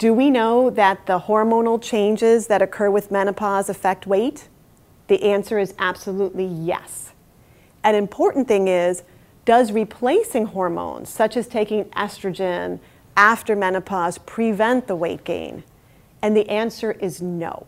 Do we know that the hormonal changes that occur with menopause affect weight? The answer is absolutely yes. An important thing is, does replacing hormones, such as taking estrogen after menopause, prevent the weight gain? And the answer is no.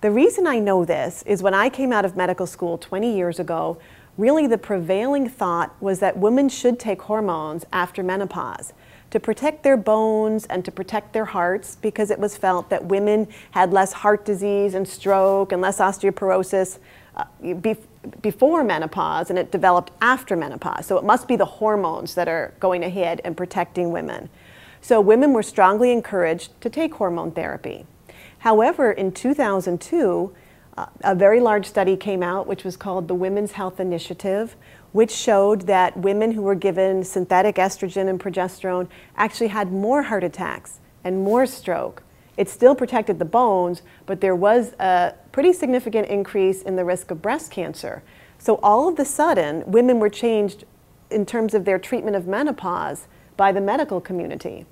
The reason I know this is when I came out of medical school 20 years ago, really the prevailing thought was that women should take hormones after menopause to protect their bones and to protect their hearts because it was felt that women had less heart disease and stroke and less osteoporosis uh, be before menopause and it developed after menopause. So it must be the hormones that are going ahead and protecting women. So women were strongly encouraged to take hormone therapy. However, in 2002, a very large study came out, which was called the Women's Health Initiative, which showed that women who were given synthetic estrogen and progesterone actually had more heart attacks and more stroke. It still protected the bones, but there was a pretty significant increase in the risk of breast cancer. So all of a sudden, women were changed in terms of their treatment of menopause by the medical community.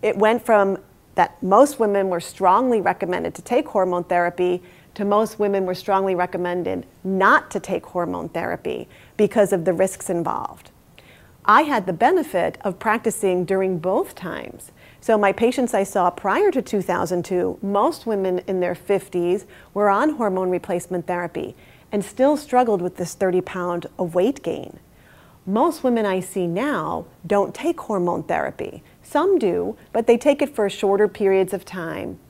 It went from that most women were strongly recommended to take hormone therapy to most women were strongly recommended not to take hormone therapy because of the risks involved. I had the benefit of practicing during both times. So my patients I saw prior to 2002, most women in their 50s were on hormone replacement therapy and still struggled with this 30 pound of weight gain. Most women I see now don't take hormone therapy. Some do, but they take it for shorter periods of time,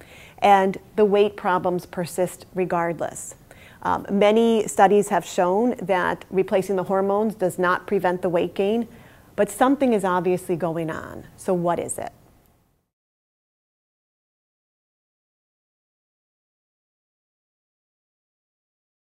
and the weight problems persist regardless. Um, many studies have shown that replacing the hormones does not prevent the weight gain, but something is obviously going on. So, what is it?